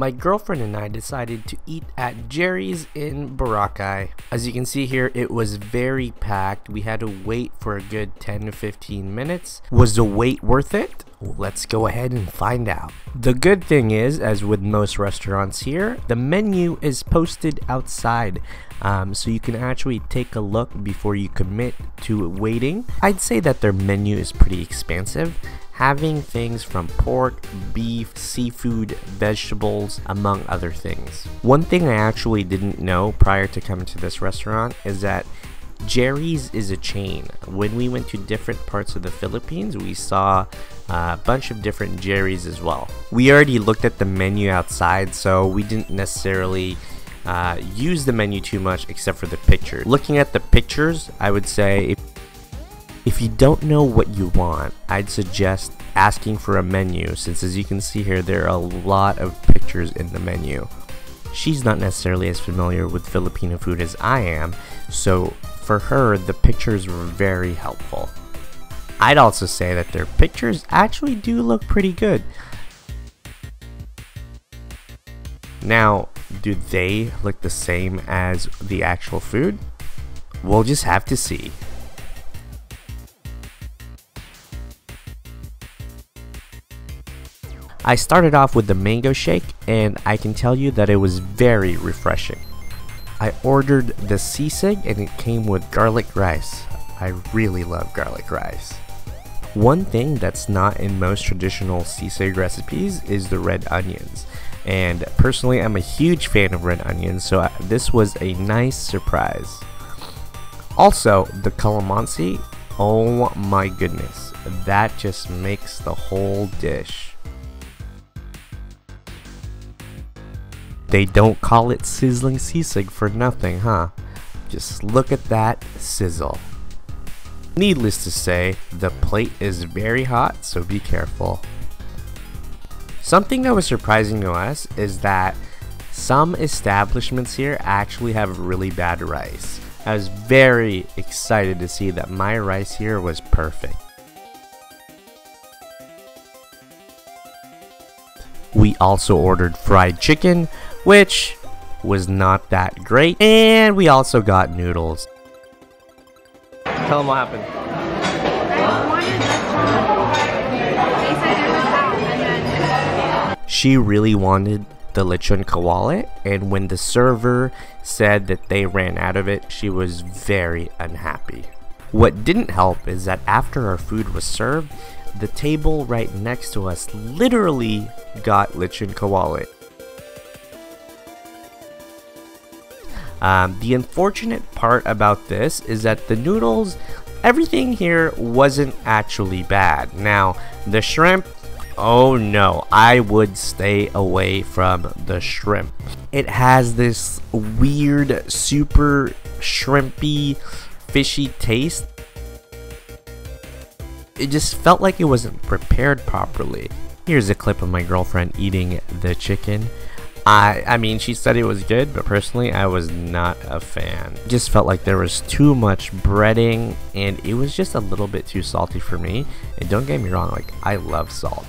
my girlfriend and I decided to eat at Gerry's in Boracay. As you can see here, it was very packed. We had to wait for a good 10 to 15 minutes. Was the wait worth it? Let's go ahead and find out. The good thing is, as with most restaurants here, the menu is posted outside. Um, so you can actually take a look before you commit to waiting. I'd say that their menu is pretty expansive having things from pork, beef, seafood, vegetables, among other things. One thing I actually didn't know prior to coming to this restaurant is that Gerry's is a chain. When we went to different parts of the Philippines, we saw a bunch of different Gerry's as well. We already looked at the menu outside, so we didn't necessarily uh, use the menu too much except for the pictures. Looking at the pictures, I would say if if you don't know what you want, I'd suggest asking for a menu since as you can see here there are a lot of pictures in the menu. She's not necessarily as familiar with Filipino food as I am, so for her the pictures were very helpful. I'd also say that their pictures actually do look pretty good. Now, do they look the same as the actual food? We'll just have to see. I started off with the mango shake and I can tell you that it was very refreshing. I ordered the sisig and it came with garlic rice. I really love garlic rice. One thing that's not in most traditional sisig recipes is the red onions. And personally, I'm a huge fan of red onions, so this was a nice surprise. Also, the calamansi, oh my goodness, that just makes the whole dish. They don't call it sizzling sisig for nothing, huh? Just look at that sizzle. Needless to say, the plate is very hot, so be careful. Something that was surprising to us is that some establishments here actually have really bad rice. I was very excited to see that my rice here was perfect. We also ordered fried chicken, which was not that great. And we also got noodles. Tell them what happened. She really wanted the lechon kawali and when the server said that they ran out of it, she was very unhappy. What didn't help is that after our food was served, the table right next to us literally got lechon kawali. Um, the unfortunate part about this is that the noodles, everything here wasn't actually bad. Now, the shrimp, oh no, I would stay away from the shrimp. It has this weird, super shrimpy, fishy taste. It just felt like it wasn't prepared properly. Here's a clip of my girlfriend eating the chicken. I I mean she said it was good, but personally I was not a fan. Just felt like there was too much breading and it was just a little bit too salty for me. And don't get me wrong, like I love salt.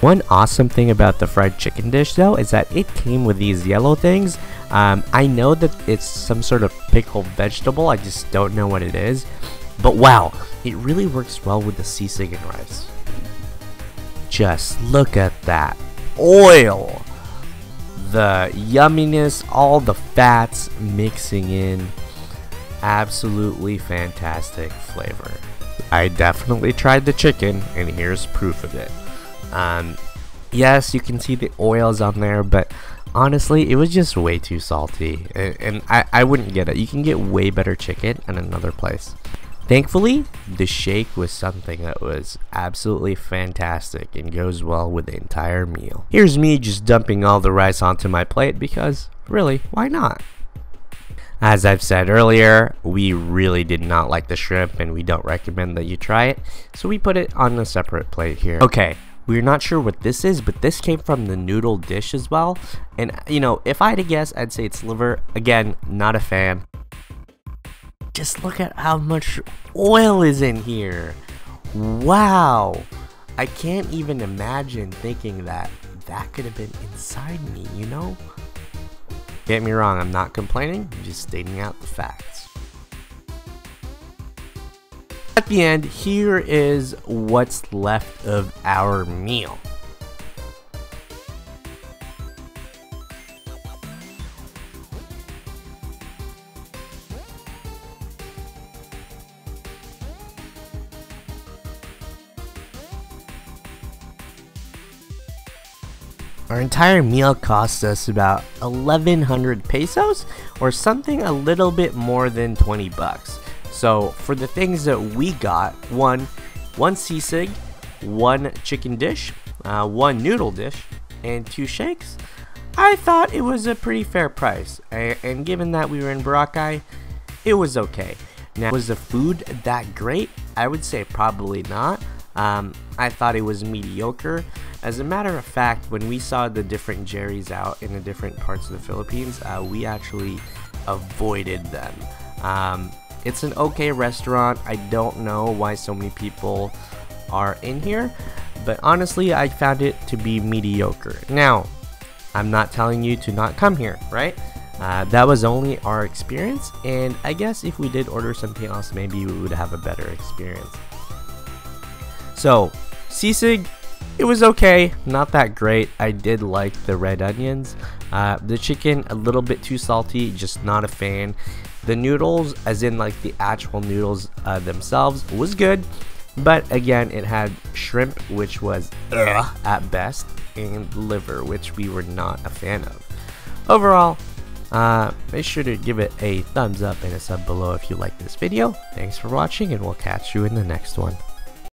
One awesome thing about the fried chicken dish though is that it came with these yellow things. Um, I know that it's some sort of pickled vegetable, I just don't know what it is. But wow, it really works well with the sisig and rice. Just look at that. Oil! The yumminess, all the fats mixing in. Absolutely fantastic flavor. I definitely tried the chicken, and here's proof of it. Um, yes, you can see the oils on there, but honestly, it was just way too salty, and, and I, I wouldn't get it. You can get way better chicken in another place. Thankfully, the shake was something that was absolutely fantastic and goes well with the entire meal. Here's me just dumping all the rice onto my plate because, really, why not? As I've said earlier, we really did not like the shrimp and we don't recommend that you try it, so we put it on a separate plate here. Okay, We're not sure what this is, but this came from the noodle dish as well. And, you know, if I had to guess, I'd say it's liver. Again, not a fan. Just look at how much oil is in here. Wow. I can't even imagine thinking that that could have been inside me, you know? Get me wrong, I'm not complaining, I'm just stating out the facts. At the end, here is what's left of our meal. Our entire meal cost us about 1100 pesos or something a little bit more than 20 bucks. So for the things that we got, one, one sisig, one chicken dish, uh, one noodle dish, and two shakes, I thought it was a pretty fair price. And given that we were in Boracay, it was okay. Now, was the food that great? I would say probably not. Um, I thought it was mediocre. As a matter of fact, when we saw the different Gerry's out in the different parts of the Philippines, uh, we actually avoided them. Um, it's an okay restaurant. I don't know why so many people are in here, but honestly, I found it to be mediocre. Now, I'm not telling you to not come here, right? Uh, that was only our experience, and I guess if we did order something else, maybe we would have a better experience. So, sisig, it was okay, not that great. I did like the red onions. Uh, the chicken, a little bit too salty, just not a fan. The noodles, as in like the actual noodles uh, themselves, was good. But again, it had shrimp, which was ugh, at best, and liver, which we were not a fan of. Overall, uh, make sure to give it a thumbs up and a sub below if you like this video. Thanks for watching, and we'll catch you in the next one.